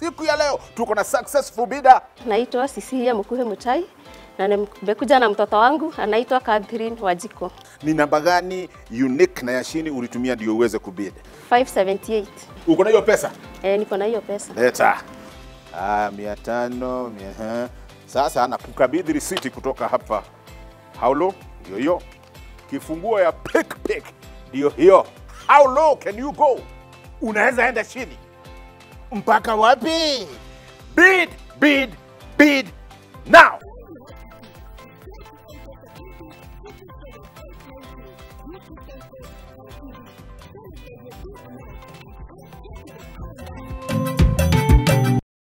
Siku ya leo tuko na successful bidder. Naitwa Sisilia Mkuhe Mutai na nimekuja na mtoto wangu anaitwa Catherine Wajiko. Ni namba gani unique na yashini ulitumia ndio uweze kubid? 578. Uko na hiyo pesa? Eh, niko na hiyo pesa. Leta. Ah, mia tano, mia ha. Sasa nakukabidhi risiti kutoka hapa. How low? Hiyo hiyo. Kifunguo ya pick pick. Ndio hiyo. How low can you go? Unaweza enda chini. Mpaka wapi? Bid, bid, bid now.